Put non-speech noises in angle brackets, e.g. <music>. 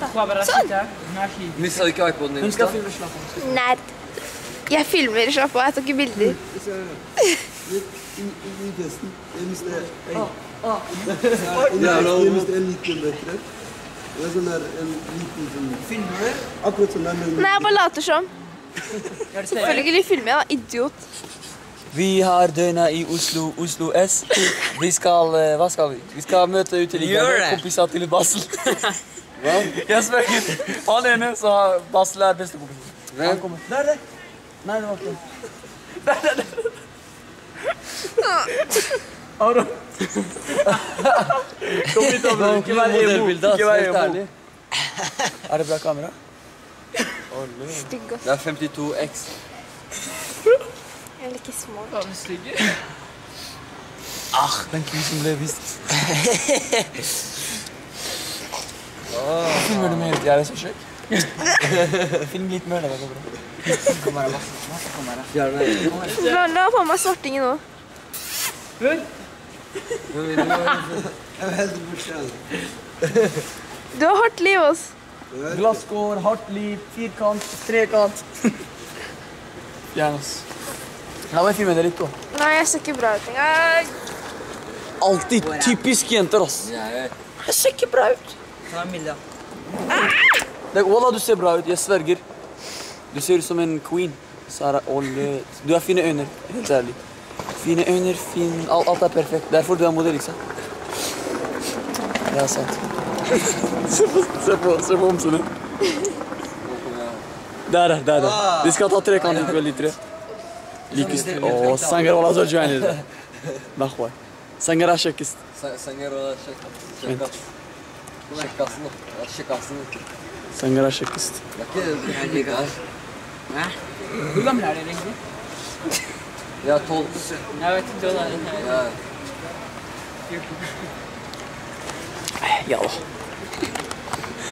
Sånn. Mista du ikke iPoden din? Hun skal filme slapp av. Nei. Jeg filmer, slapp av. Jeg tar ikke bilder. <laughs> Jævla Jeg mistet en liten bøtte. Det er sånn der en liten sånn Filmer du? Akkurat sånn der Nei, jeg bare later som. <laughs> Selvfølgelig filmer jeg, da. Idiot. Vi har døgna i Oslo, Oslo S. Vi skal eh, Hva skal vi? Vi skal møte uteliggere. Kompiser til Basel. <laughs> Jeg spør ikke. Han ene så har Basel er bestekompisen. Han kommer. Der, der. Nei, det var ikke den. <laughs> Aron. Kom hit, Aron. Ikke vær emo. Ikke ass. vær emo. Er det bra kamera? Stygg, ass. Det er 52X. Jeg liker små. Ah, den quizen ble vist. <laughs> Filmer du med hele tida? Er det så kjekk? Film litt mer, det går bra. Kom her, Lasse. Kom her. La, på meg svartingen. Helt. Du har hardt liv, ass. Glasskår, hardt liv, firkant, trekant. Fjern oss. La meg filme det litt, da. Nei, jeg ser ikke bra ut engang. Alltid typisk jenter, ass. Jeg Jeg ser ikke bra ut. Ta en bilde. Det, Wallah, du ser bra ut. Jeg sverger. Du ser ut som en queen. Sara Olle. Du har fine øyne, helt ærlig. Fine øyne, fin alt, alt er perfekt. Derfor du er modell, ikke sant? Det er sant. se på, se på, se på omsorgen. Der, der, der. der. Vi skal ta trekant i kveld, de tre. Likest. Å, Sanger Wallah. Sanger er kjekkest. Sanger. Ja, Kjekkassen. Sanger er kjekkest. Det er ikke det er like her. Hvor gammel er dere egentlig? Jeg er